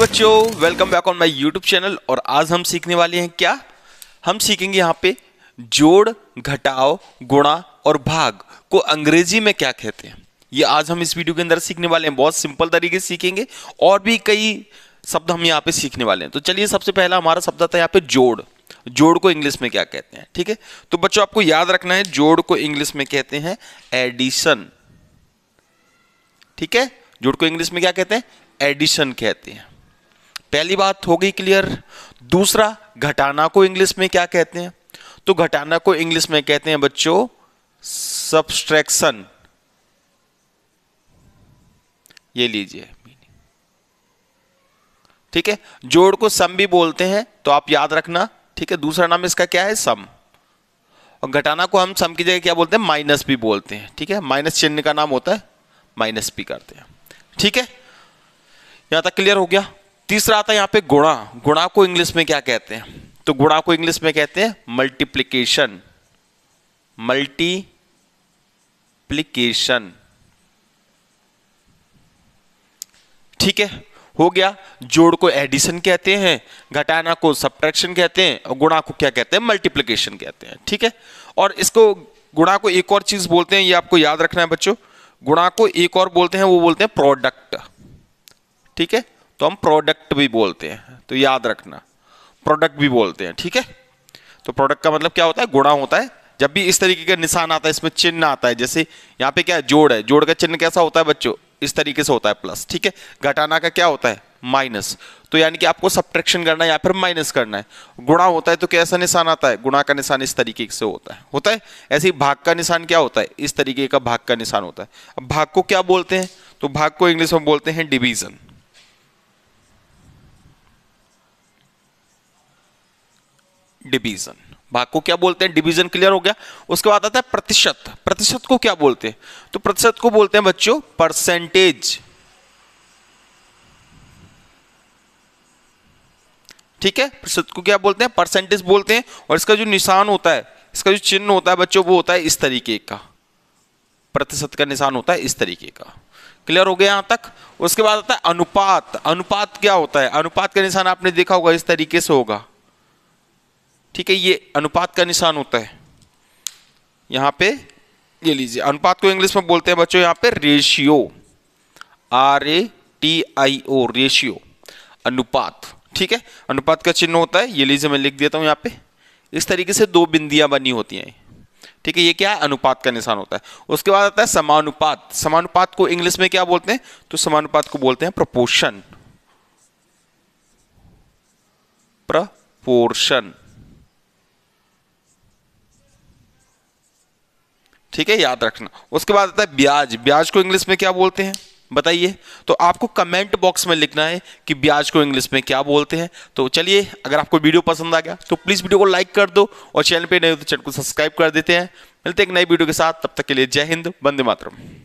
बच्चों welcome back on my YouTube channel और आज हम सीखने वाले हैं क्या? हम सीखेंगे यहाँ पे जोड़, घटाव, गुणा और भाग को अंग्रेज़ी में क्या कहते हैं। ये आज हम इस वीडियो के अंदर सीखने वाले हैं, बहुत सिंपल तरीके से सीखेंगे और भी कई शब्द हम यहाँ पे सीखने वाले हैं। तो चलिए सबसे पहला हमारा शब्द आता है यहाँ पे जोड़। जोड़ को इंग्लिश में क्या कहते हैं, ठीक है? तो बच्चों, आपको याद रखना है, जोड़ को इंग्लिश में कहते हैं एडिशन ठीक है? जोड़ को इंग्लिश में क्या कहते हैं एडिशन कहते हैं। पहली बात हो गई क्लियर। दूसरा, घटाना को इंग्लिश में क्या कहते हैं? तो घटाना को इंग्लिश में कहते हैं बच्चों सब्सट्रैक्शन ये लीजिए। ठीक है? जोड़ को सम भी बोलते हैं तो आप याद रखना। ठीक है? दूसरा नाम इसका क्या है? सम। और घटाना को हम सम की जगह क्या बोलते हैं? माइनस भी बोलते हैं। ठीक है? माइनस चिन्ह का नाम होता है, माइनस भी करते हैं। ठीक है? यहाँ तक क्लियर हो गया? तीसरा आता है यहाँ पे गुणा। गुणा को इंग्लिश में क्या कहते हैं? तो गुणा को इंग्लिश में कहते हैं मल्टीप्लीकेशन मल्टीप्लीकेशन ठीक है? हो गया। जोड़ को एडिशन कहते हैं, घटाना को सब्ट्रैक्शन कहते हैं और गुणा को क्या कहते हैं? मल्टीप्लीकेशन कहते हैं। ठीक है? और इसको गुणा को एक और चीज़ बोलते हैं, ये आपको याद रखना है बच्चों। गुणा को एक और बोलते हैं, वो बोलते हैं प्रोडक्ट ठीक है? तो हम प्रोडक्ट भी बोलते हैं तो याद रखना। प्रोडक्ट भी बोलते हैं, ठीक है? तो प्रोडक्ट का मतलब क्या होता है? गुणा होता है। जब भी इस तरीके का निशान आता है, इसमें चिन्ह आता है, जैसे यहाँ पे क्या है? जोड़ है। जोड़ का चिन्ह कैसा होता है बच्चों? इस तरीके से होता है प्लस ठीक है? घटाना का क्या होता है? माइनस तो यानी कि आपको सब्ट्रैक्शन करना है या फिर माइनस करना है। गुणा होता है तो कैसा निशान आता है? गुणा का निशान इस तरीके से होता है। होता है? ऐसे ही भाग का निशान क्या होता है? इस तरीके का भाग का निशान होता है। अब भाग को क्या बोलते हैं? तो भाग को इंग्लिश में बोलते हैं डिवीज़न डिवीज़न। भाग को क्या बोलते हैं? डिवीज़न क्लियर हो गया? उसके बाद आता है प्रतिशत। प्रतिशत को क्या बोलते हैं? तो प्रतिशत को बोलते हैं बच्चों परसेंटेज ठीक है? प्रतिशत को क्या बोलते हैं? परसेंटेज बोलते हैं और इसका जो निशान होता है, इसका जो चिन्ह होता है बच्चों, वो होता है इस तरीके का। प्रतिशत का निशान होता है इस तरीके का। क्लियर हो गया यहाँ तक? उसके बाद आता है अनुपात। अनुपात क्या होता है? अनुपात का निशान आपने देखा होगा, इस तरीके से होगा। ठीक है, ये अनुपात का निशान होता है। यहाँ पे ये लीजिए, अनुपात को इंग्लिश में बोलते हैं बच्चों, यहाँ पे ratio R A T I O ratio अनुपात, ठीक है? अनुपात का चिन्ह होता है, ये लीजिए मैं लिख देता हूँ यहाँ पे। इस तरीके से दो बिंदियाँ बनी होती हैं। ठीक है, ये क्या है? अनुपात का निशान होता है। उसके बाद आता है समानुपात। समानुपात को इंग्लिश में क्या बोलते हैं? तो समानुपात को बोलते हैं प्रपोर्शन प्रपोर्शन ठीक है, याद रखना। उसके बाद आता है ब्याज। ब्याज को इंग्लिश में क्या बोलते हैं? बताइए। तो आपको कमेंट बॉक्स में लिखना है कि ब्याज को इंग्लिश में क्या बोलते हैं। तो चलिए, अगर आपको वीडियो पसंद आ गया तो प्लीज़ वीडियो को लाइक कर दो और चैनल पे नए हो तो चैनल को सब्सक्राइब कर देते हैं। मिलते हैं एक नई वीडियो के साथ। तब तक के लिए जय हिंद, वंदे मातरम।